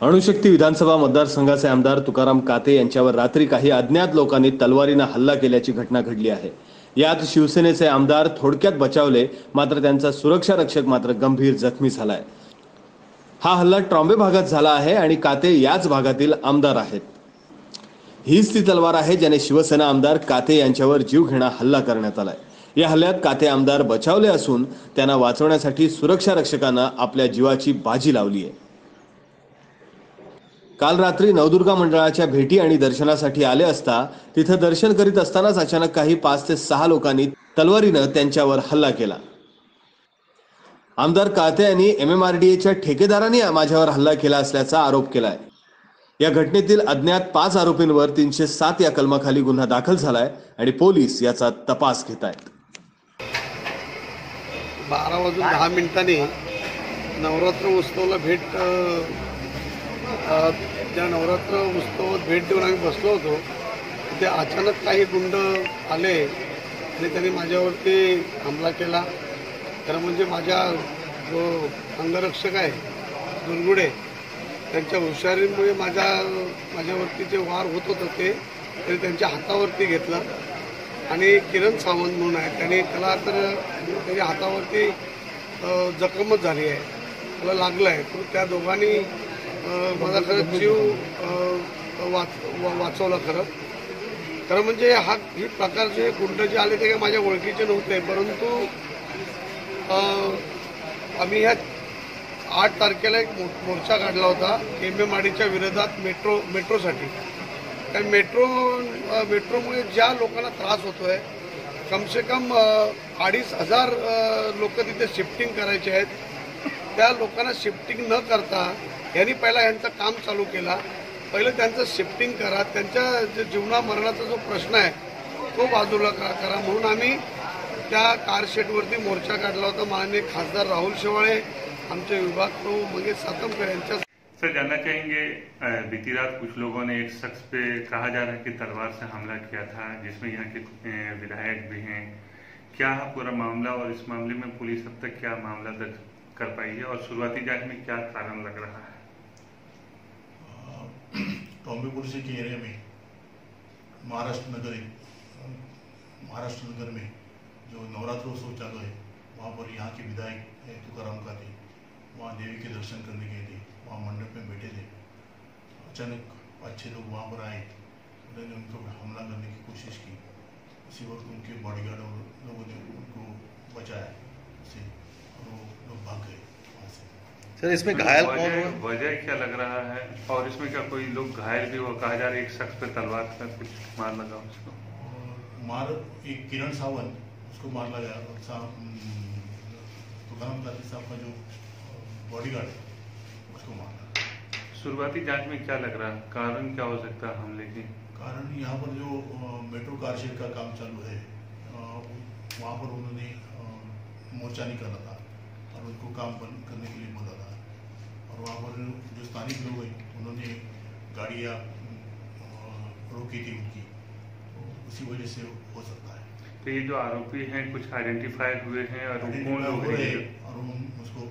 अणुशक्ती विधानसभा मतदारसंघाचे आमदार तुकाराम काते यांच्यावर रात्री काही अज्ञात लोकांनी तलवारीनं हल्ला केल्याची घटना घडली आहे. यात शिवसेनेचे आमदार थोडक्यात बचावले मात्र त्यांचा सुरक्षा रक्षक मात्र गंभीर जखमी झालाय. हा हल्ला ट्रॉम्बे भागात झाला आहे आणि काते याच भागातील आमदार आहेत. हीच ती तलवार आहे ज्याने शिवसेना आमदार काते यांच्यावर जीवघेणा हल्ला करण्यात आलाय. या हल्ल्यात काते आमदार बचावले असून त्यांना वाचवण्यासाठी सुरक्षा रक्षकांना आपल्या जीवाची बाजी लावली आहे काल रात्री नवदुर्गा मंडळाच्या भेटी आणि दर्शनासाठी आले असता तिथं दर्शन करीत असतानाच अचानक काही पाच ते सहा लोकांनी तलवारीनं त्यांच्यावर हल्ला केला. आमदार काते यांनी एम एम आर डी एच्या ठेकेदारांनी माझ्यावर हल्ला केला असल्याचा आरोप केलाय. या घटनेतील अज्ञात पाच आरोपींवर तीनशे सात या कलमाखाली गुन्हा दाखल झालाय आणि पोलीस याचा तपास घेत आहेत बारा वाजून दहा मिनिटांनी नवरात्र उत्सवाला भेट अ, ज्या त्या नवरात्र उत्सवात भेट देऊन आम्ही बसलो होतो तिथे अचानक काही गुंड आले आणि त्यांनी माझ्यावरती हमला केला. खरं म्हणजे माझ्या जो अंगरक्षक आहे दुर्गुडे त्यांच्या हुशारीमुळे माझ्या माझ्यावरती जे वार होत होतं ते त्यांनी त्यांच्या हातावरती घेतलं. आणि किरण सावंत म्हणून आहे त्याने त्याला तर त्याच्या हातावरती जखमच झाली आहे. त्याला लागलं आहे. तर त्या दोघांनी माझा खरं जीव वाच वा- वाचवला खरं. खरं म्हणजे हा ही प्रकारचे गुंड जे आले ते काही माझ्या ओळखीचे नव्हते परंतु आम्ही ह्या आठ तारखेला एक मो- मोर्चा काढला होता एम एम आडीच्या विरोधात मेट्रो मेट्रोसाठी. कारण मेट्रो मेट्रोमुळे ज्या लोकांना त्रास होतोय कमसे कम अडीच हजार लोक तिथे शिफ्टिंग करायचे आहेत. त्या लोकांना शिफ्टिंग न करता यांनी पहिला यांचं काम चालू केला. पहिलं शिफ्टिंग करा. त्यांच्या जे जीवना मरणाचा जो प्रश्न आहे तो बाजूला का करा. म्हणून आम्ही त्या कार शेडवरती मोर्चा काढला होता. माननीय खासदार राहुल शेवाळे, आमचे विभाग प्रमुख मंगेश सातमकर सर, जानना चाहेंगे बीती रात कुछ लोगों ने एक शख्स पे कहा जा रहा है कि तलवार से हमला किया था, जिसमें यहाँ के विधायक भी हैं। क्या है पूरा मामला और इस मामले में पुलिस अब तक क्या मामला दर्ज कर पाई है और शुरुआती जाँच में क्या कारण लग रहा है? टॉम्बे पुलिस के एरिया में, महाराष्ट्र नगर महाराष्ट्र नगर में जो नवरात्रोत्सव चालू है, वहाँ पर यहाँ के विधायक तुकाराम का थे वहाँ देवी के दर्शन करने गए थे, वहाँ मंडप में बैठे थे। अचानक अच्छे लोग वहाँ पर आए, उन्होंने उनको हमला करने की कोशिश की। उसी वक्त उनके बॉडीगार्ड और लोगों ने उनको बचाया उससे और वो लोग भाग गए वहाँ से। सर इसमें घायल कौन वजह हुआ? वजह क्या लग रहा है? और इसमें क्या कोई लोग घायल भी हुआ? कहा जा रहा है एक शख्स पे तलवार का कुछ मार लगा उसको? मार एक किरण सावन उसको मार लगा और साहब तुकाराम ताती साहब का जो बॉडीगार्ड है उसको मारा शुरुआती जाँच में क्या लग रहा? है कारण क्या हो सकता है हमले की? कारण यहाँ पर जो मेट्रो कार शेड का काम चालू है वहाँ पर उन्होंने मोर्चा निकाला था। और उनको काम बंद करने के लिए बोला था और वहाँ पर जो स्थानिक लोग हैं उन्होंने गाड़ियाँ रोकी थी उनकी। तो उसी वजह से हो सकता है। तो ये जो आरोपी हैं कुछ आइडेंटिफाई हुए हैं और कौन लोग हैं? और हम उसको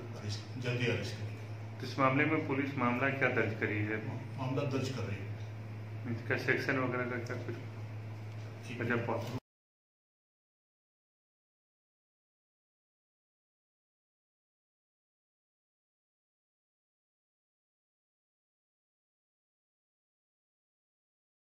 जल्दी अरेस्ट करेंगे। तो इस मामले में पुलिस मामला क्या दर्ज करी है? मामला दर्ज कर रही है। इसका सेक्शन वगैरह का क्या कुछ? अच्छा पॉसिबल